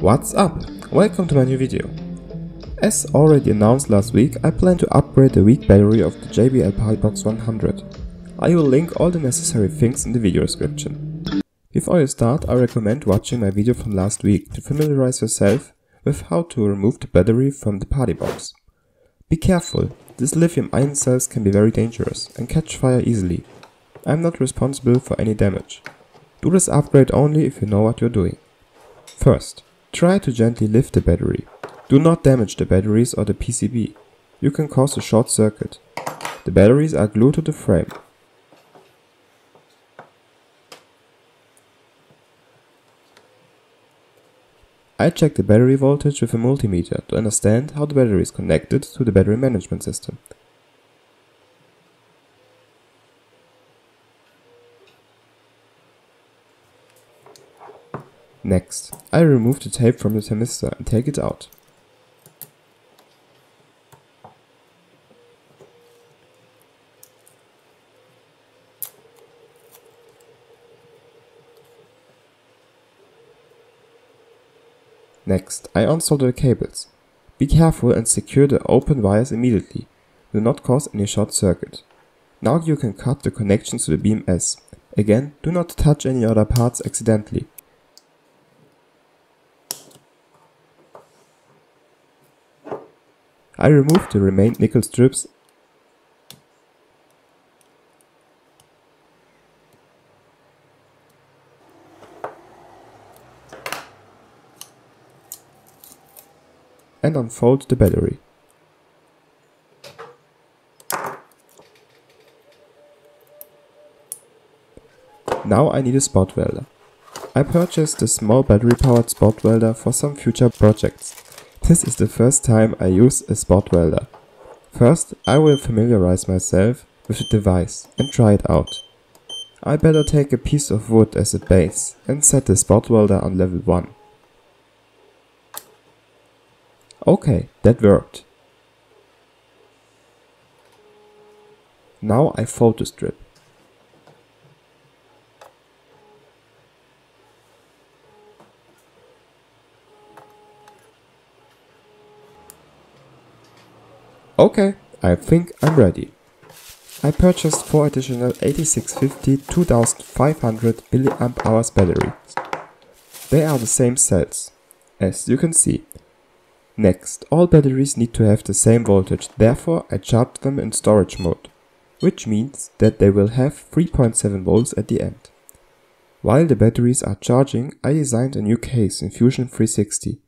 What's up? Welcome to my new video. As already announced last week, I plan to upgrade the weak battery of the JBL PartyBox 100. I will link all the necessary things in the video description. Before you start, I recommend watching my video from last week to familiarize yourself with how to remove the battery from the party box. Be careful, these lithium ion cells can be very dangerous and catch fire easily. I am not responsible for any damage. Do this upgrade only if you know what you're doing. First, try to gently lift the battery. Do not damage the batteries or the PCB. You can cause a short circuit. The batteries are glued to the frame. I check the battery voltage with a multimeter to understand how the battery is connected to the battery management system. Next, I remove the tape from the thermistor and take it out. Next, I unsolder the cables. Be careful and secure the open wires immediately. Do not cause any short circuit. Now you can cut the connections to the BMS. Again, do not touch any other parts accidentally. I remove the remained nickel strips and unfold the battery. Now I need a spot welder. I purchased a small battery powered spot welder for some future projects. This is the first time I use a spot welder. First, I will familiarize myself with the device and try it out. I better take a piece of wood as a base and set the spot welder on level 1. Okay, that worked. Now I photo strip. Okay, I think I'm ready. I purchased 4 additional 8650 2500 mAh batteries. They are the same cells, as you can see. Next, all batteries need to have the same voltage, therefore I charge them in storage mode, which means that they will have 3.7 volts at the end. While the batteries are charging, I designed a new case in Fusion 360.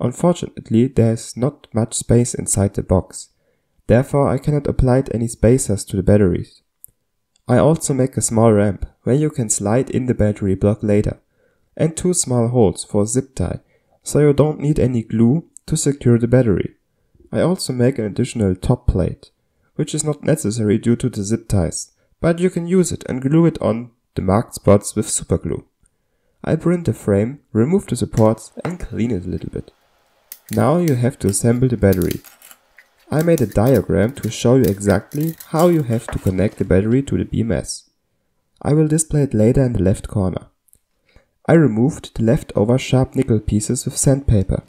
Unfortunately, there is not much space inside the box, therefore I cannot apply any spacers to the batteries. I also make a small ramp where you can slide in the battery block later, and two small holes for zip tie, so you don't need any glue to secure the battery. I also make an additional top plate, which is not necessary due to the zip ties, but you can use it and glue it on the marked spots with superglue. I print the frame, remove the supports and clean it a little bit. Now you have to assemble the battery. I made a diagram to show you exactly how you have to connect the battery to the BMS. I will display it later in the left corner. I removed the leftover sharp nickel pieces with sandpaper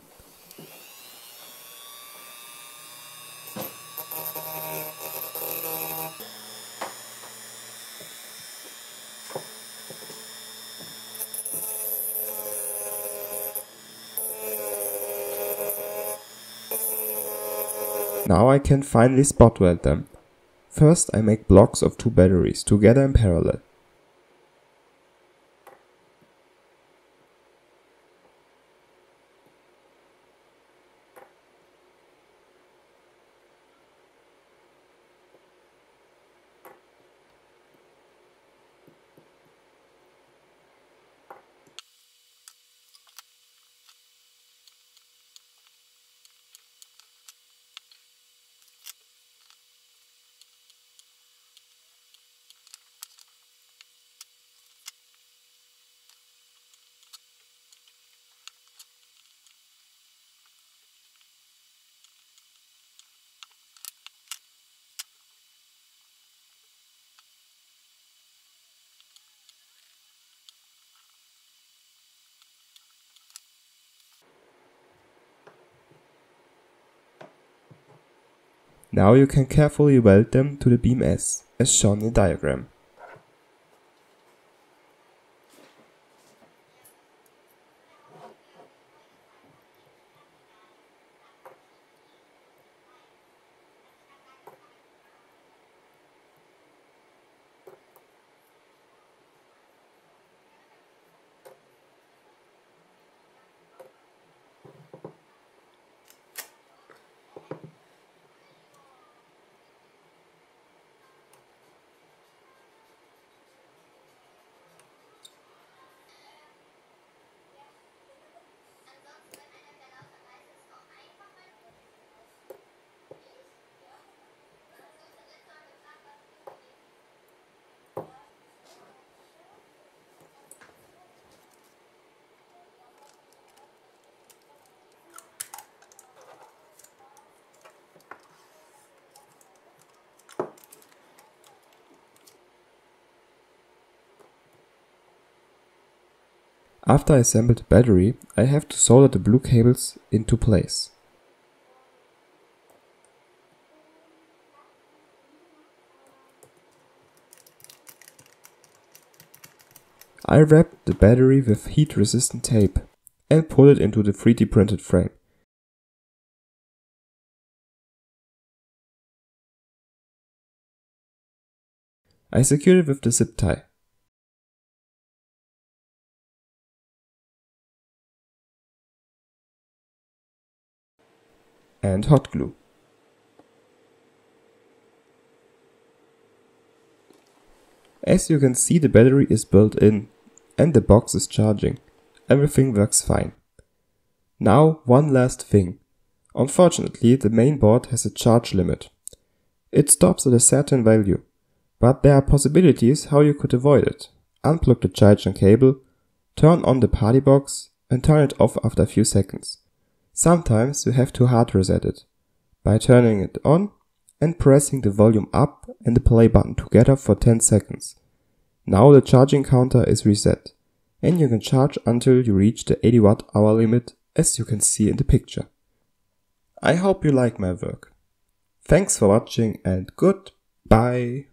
Now I can finally spot weld them. First I make blocks of two batteries together in parallel. Now you can carefully weld them to the BMS, as shown in the diagram. After I assemble the battery, I have to solder the blue cables into place. I wrap the battery with heat resistant tape and put it into the 3D printed frame. I secure it with the zip tie. And hot glue. As you can see the battery is built in and the box is charging. Everything works fine. Now one last thing. Unfortunately the main board has a charge limit. It stops at a certain value, but there are possibilities how you could avoid it. Unplug the charging cable, turn on the party box and turn it off after a few seconds. Sometimes you have to hard reset it by turning it on and pressing the volume up and the play button together for 10 seconds. Now the charging counter is reset and you can charge until you reach the 80 watt hour limit as you can see in the picture. I hope you like my work. Thanks for watching and goodbye.